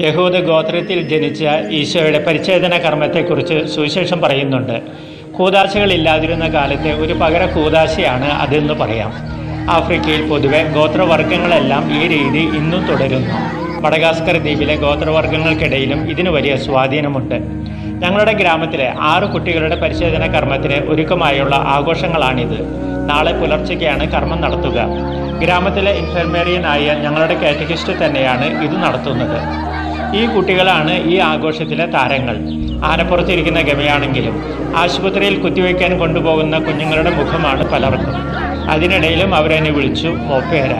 യഹൂദ ഗോത്രത്തിൽ ജനിച്ച ഈശോയുടെ പരിച്ഛേദന കർമ്മത്തെക്കുറിച്ച് സുവിശേഷം പറയുന്നുണ്ട്. കൂതാശകളില്ലാതിരുന്ന കാലത്തെ ഒരു പകര കൂതാശയാണ് അതെന്ന് പറയാം. ആഫ്രിക്കയിൽ പൊതുവെ ഗോത്രവർഗങ്ങളെല്ലാം ഈ രീതി ഇന്നും തുടരുന്നു. മഡഗാസ്കർ ദ്വീപിലെ ഗോത്രവർഗങ്ങൾക്കിടയിലും ഇതിന് വലിയ സ്വാധീനമുണ്ട്. ഞങ്ങളുടെ ഗ്രാമത്തിലെ ആറ് കുട്ടികളുടെ പരിശോധന കർമ്മത്തിന് ഒരുക്കമായുള്ള ആഘോഷങ്ങളാണിത്. നാളെ പുലർച്ചയ്ക്കാണ് കർമ്മം നടത്തുക. ഗ്രാമത്തിലെ ഇൻഫർമേറിയനായ ഞങ്ങളുടെ കാറ്റഗിസ്റ്റ് തന്നെയാണ് ഇത് നടത്തുന്നത്. ഈ കുട്ടികളാണ് ഈ ആഘോഷത്തിലെ താരങ്ങൾ. ആനപ്പുറത്തിരിക്കുന്ന ഗമയാണെങ്കിലും ആശുപത്രിയിൽ കുത്തിവയ്ക്കാൻ കൊണ്ടുപോകുന്ന കുഞ്ഞുങ്ങളുടെ മുഖമാണ് പലർക്കും. അതിനിടയിലും അവരെന്നെ വിളിച്ചു മോപ്പേര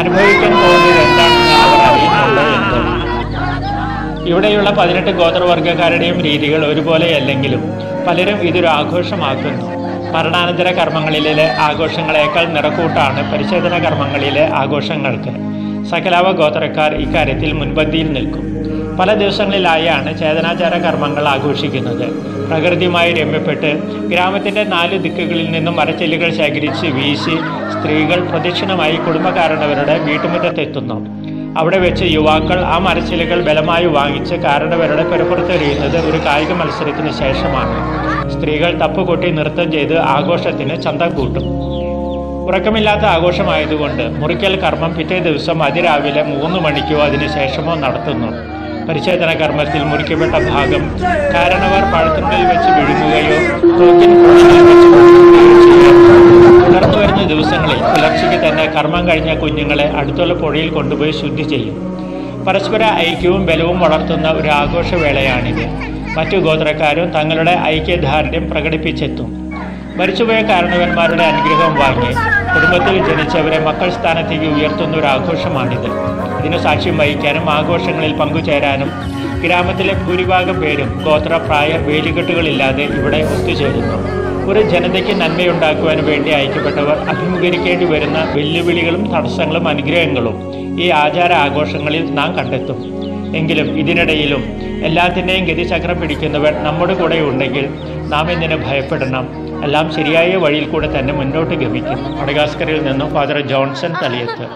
അനുഭവിക്കാൻ പോകുന്നത് എന്താണെന്ന് ഇവിടെയുള്ള പതിനെട്ട് ഗോത്രവർഗക്കാരുടെയും രീതികൾ ഒരുപോലെയല്ലെങ്കിലും പലരും ഇതൊരു ആഘോഷമാക്കുന്നു. മരണാനന്തര കർമ്മങ്ങളിലെ ആഘോഷങ്ങളേക്കാൾ നിറക്കൂട്ടാണ് പരിശോധന കർമ്മങ്ങളിലെ ആഘോഷങ്ങൾക്ക്. സകലാവ ഗോത്രക്കാർ ഇക്കാര്യത്തിൽ മുൻപന്തിയിൽ നിൽക്കും. പല ദിവസങ്ങളിലായാണ് ചേതനാചാര കർമ്മങ്ങൾ ആഘോഷിക്കുന്നത്. പ്രകൃതിയുമായി രമ്യപ്പെട്ട് ഗ്രാമത്തിന്റെ നാല് ദിക്കുകളിൽ നിന്നും മരച്ചെല്ലുകൾ ശേഖരിച്ച് വീശി സ്ത്രീകൾ പ്രദക്ഷിണമായി കുടുംബകാരണവരുടെ വീട്ടുമുറ്റത്തെത്തുന്നു. അവിടെ വെച്ച് യുവാക്കൾ ആ മരച്ചിലുകൾ ബലമായി വാങ്ങിച്ച് കാരണവരുടെ പെരുപ്പുറത്തെറിയുന്നത് ഒരു കായിക മത്സരത്തിന് ശേഷമാണ്. സ്ത്രീകൾ തപ്പുകൊട്ടി നൃത്തം ചെയ്ത് ആഘോഷത്തിന് ചന്തം കൂട്ടും. ഉറക്കമില്ലാത്ത ആഘോഷമായതുകൊണ്ട് മുറിക്കൽ കർമ്മം പിറ്റേ ദിവസം അതിരാവിലെ മൂന്ന് മണിക്കോ അതിനുശേഷമോ നടത്തുന്നു. പരിശോധന കർമ്മത്തിൽ മുറിക്കപ്പെട്ട ഭാഗം കാരണവർ പഴത്തിനുള്ളിൽ വെച്ച് വിഴുങ്ങുകയോ തുടർന്നു വരുന്ന ദിവസങ്ങളിൽ പുലർച്ചയ്ക്ക് തന്നെ കർമ്മം കഴിഞ്ഞ കുഞ്ഞുങ്ങളെ അടുത്തുള്ള പുഴയിൽ കൊണ്ടുപോയി ശുദ്ധി ചെയ്യും. പരസ്പര ഐക്യവും ബലവും വളർത്തുന്ന ഒരു ആഘോഷവേളയാണിത്. മറ്റു ഗോത്രക്കാരും തങ്ങളുടെ ഐക്യദാർഢ്യം പ്രകടിപ്പിച്ചെത്തും. മരിച്ചുപോയ കാരണവന്മാരുടെ അനുഗ്രഹം വാങ്ങി കുടുംബത്തിൽ ജനിച്ചവരെ മക്കൾ സ്ഥാനത്തേക്ക് ഉയർത്തുന്ന ഒരു ആഘോഷമാണിത്. ഇതിന് സാക്ഷ്യം വഹിക്കാനും ആഘോഷങ്ങളിൽ പങ്കുചേരാനും ഗ്രാമത്തിലെ ഭൂരിഭാഗം പേരും ഗോത്ര പ്രായ വേലികെട്ടുകളില്ലാതെ ഇവിടെ ഒത്തുചേരുന്നു. ഒരു ജനതയ്ക്ക് നന്മയുണ്ടാക്കുവാൻ വേണ്ടി അയക്കപ്പെട്ടവർ അഭിമുഖീകരിക്കേണ്ടി വരുന്ന വെല്ലുവിളികളും തടസ്സങ്ങളും അനുഗ്രഹങ്ങളും ഈ ആചാര ആഘോഷങ്ങളിൽ നാം കണ്ടെത്തും. എങ്കിലും ഇതിനിടയിലും എല്ലാത്തിന്റെയും ഗതിചക്രം പിടിക്കുന്നവർ നമ്മുടെ കൂടെ ഉണ്ടെങ്കിൽ നാം എന്തിനു ഭയപ്പെടണം? എല്ലാം ശരിയായ വഴിയിൽ കൂടെ തന്നെ മുന്നോട്ട് ഗമിക്കും. മഡഗാസ്കറിൽ നിന്നും ഫാദർ ജോൺസൺ തലിയത്ത്.